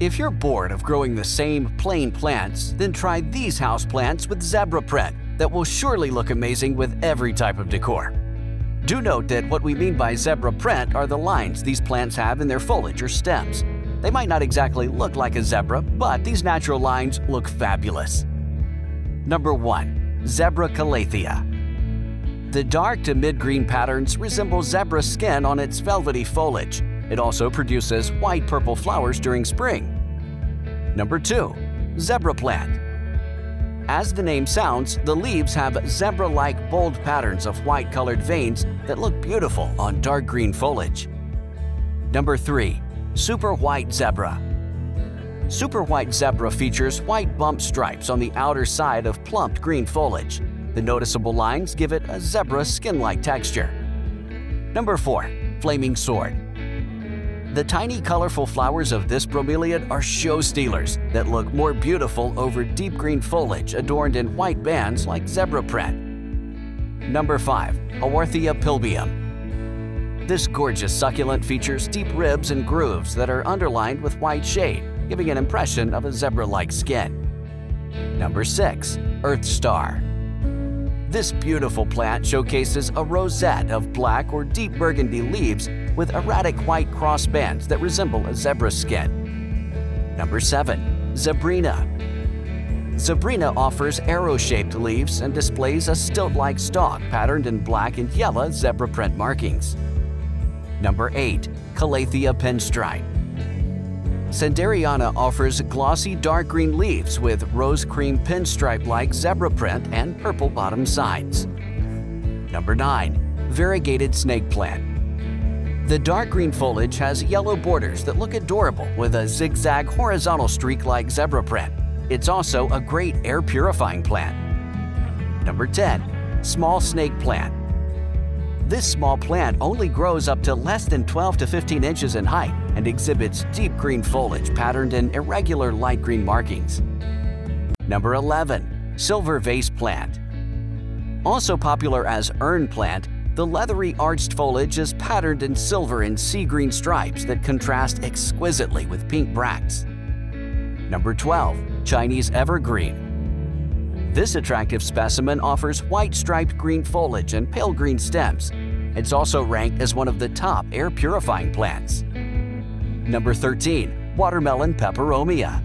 If you're bored of growing the same plain plants, then try these houseplants with zebra print that will surely look amazing with every type of decor. Do note that what we mean by zebra print are the lines these plants have in their foliage or stems. They might not exactly look like a zebra, but these natural lines look fabulous. Number 1. Zebra Calathea The dark to mid-green patterns resemble zebra skin on its velvety foliage. It also produces white-purple flowers during spring. Number 2. Zebra Plant as the name sounds, the leaves have zebra-like bold patterns of white-colored veins that look beautiful on dark green foliage. Number 3. Super White Zebra Super White Zebra features white bump stripes on the outer side of plumped green foliage. The noticeable lines give it a zebra skin-like texture. Number 4. Flaming Sword the tiny colorful flowers of this bromeliad are show stealers that look more beautiful over deep green foliage adorned in white bands like zebra print. Number 5. Haworthia pilbium. This gorgeous succulent features deep ribs and grooves that are underlined with white shade, giving an impression of a zebra-like skin. Number 6. Earth Star this beautiful plant showcases a rosette of black or deep burgundy leaves with erratic white cross bands that resemble a zebra skin. Number 7. Zebrina Zebrina offers arrow-shaped leaves and displays a stilt-like stalk patterned in black and yellow zebra print markings. Number 8. Calathea pinstripe Sanderiana offers glossy dark green leaves with rose cream pinstripe-like zebra print and purple bottom sides. Number 9. Variegated Snake Plant The dark green foliage has yellow borders that look adorable with a zigzag horizontal streak like zebra print. It's also a great air purifying plant. Number 10. Small Snake Plant this small plant only grows up to less than 12 to 15 inches in height and exhibits deep green foliage patterned in irregular light green markings. Number 11. Silver Vase Plant Also popular as urn plant, the leathery arched foliage is patterned in silver and sea green stripes that contrast exquisitely with pink bracts. Number 12. Chinese Evergreen this attractive specimen offers white striped green foliage and pale green stems. It's also ranked as one of the top air purifying plants. Number 13. Watermelon Peperomia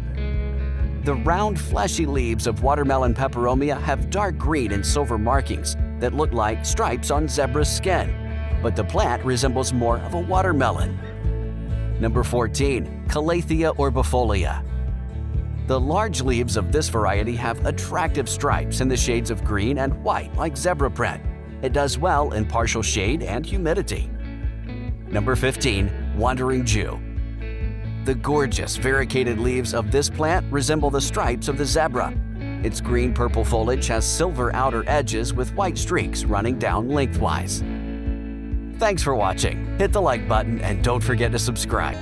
The round, fleshy leaves of watermelon peperomia have dark green and silver markings that look like stripes on zebra skin, but the plant resembles more of a watermelon. Number 14. Calathea orbifolia the large leaves of this variety have attractive stripes in the shades of green and white like zebra print. It does well in partial shade and humidity. Number 15. Wandering Jew The gorgeous variegated leaves of this plant resemble the stripes of the zebra. Its green-purple foliage has silver outer edges with white streaks running down lengthwise. Thanks for watching. Hit the like button and don't forget to subscribe.